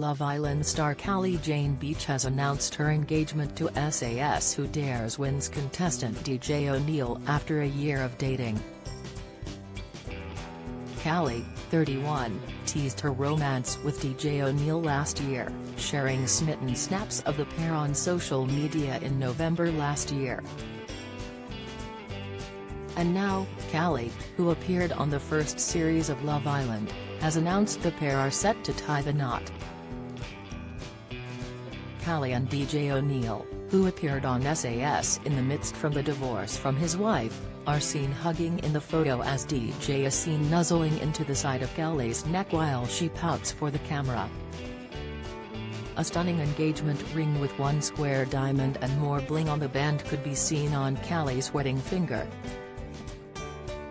Love Island star Callie Jane Beach has announced her engagement to SAS Who Dares Wins contestant DJ O'Neill after a year of dating. Callie, 31, teased her romance with DJ O'Neill last year, sharing smitten snaps of the pair on social media in November last year. And now, Callie, who appeared on the first series of Love Island, has announced the pair are set to tie the knot. And DJ O'Neill, who appeared on SAS in the midst from the divorce from his wife, are seen hugging in the photo as DJ is seen nuzzling into the side of Callie's neck while she pouts for the camera. A stunning engagement ring with one square diamond and more bling on the band could be seen on Callie's wedding finger.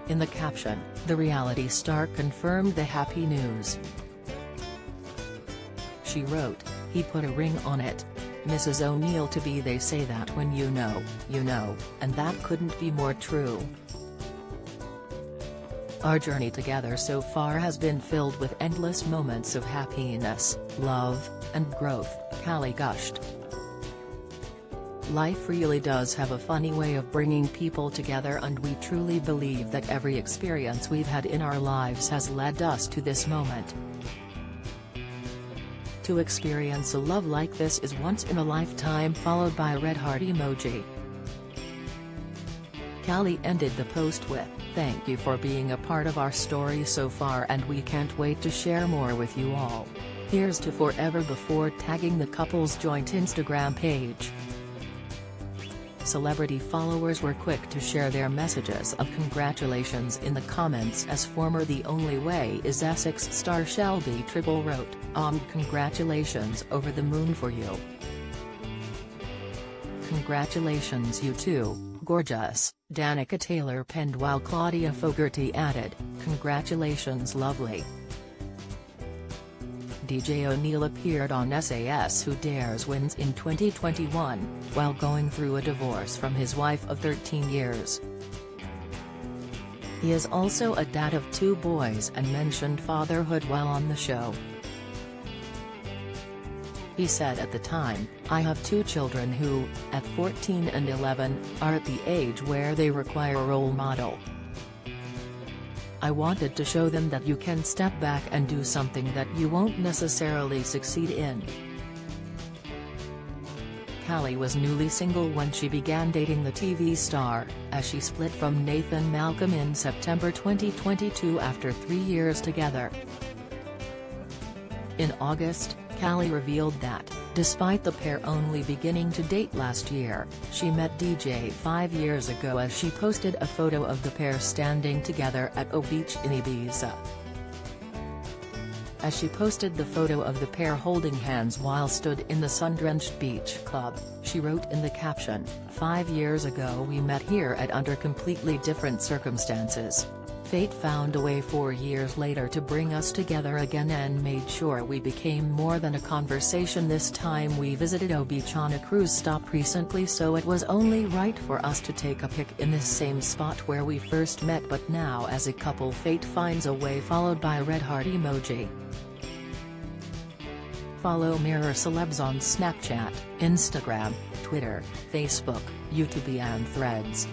In the caption, the reality star confirmed the happy news. She wrote, he put a ring on it. Mrs. O'Neill to be they say that when you know, you know, and that couldn't be more true. Our journey together so far has been filled with endless moments of happiness, love, and growth, Callie gushed. Life really does have a funny way of bringing people together and we truly believe that every experience we've had in our lives has led us to this moment. To experience a love like this is once in a lifetime followed by a red heart emoji. Callie ended the post with, thank you for being a part of our story so far and we can't wait to share more with you all. Here's to forever before tagging the couple's joint Instagram page. Celebrity followers were quick to share their messages of congratulations in the comments as former The Only Way is Essex star Shelby Tribble wrote, Um congratulations over the moon for you. Congratulations you too, gorgeous, Danica Taylor penned while Claudia Fogarty added, congratulations lovely. DJ O'Neill appeared on SAS Who Dares Wins in 2021, while going through a divorce from his wife of 13 years. He is also a dad of two boys and mentioned fatherhood while on the show. He said at the time, I have two children who, at 14 and 11, are at the age where they require a role model. I wanted to show them that you can step back and do something that you won't necessarily succeed in. Callie was newly single when she began dating the TV star, as she split from Nathan Malcolm in September 2022 after three years together. In August, Callie revealed that, despite the pair only beginning to date last year, she met DJ five years ago as she posted a photo of the pair standing together at a beach in Ibiza. As she posted the photo of the pair holding hands while stood in the sun-drenched beach club, she wrote in the caption, Five years ago we met here at under completely different circumstances. Fate found a way four years later to bring us together again and made sure we became more than a conversation this time we visited O Beach on a cruise stop recently so it was only right for us to take a pic in this same spot where we first met but now as a couple fate finds a way followed by a red heart emoji. Follow Mirror Celebs on Snapchat, Instagram, Twitter, Facebook, YouTube and Threads.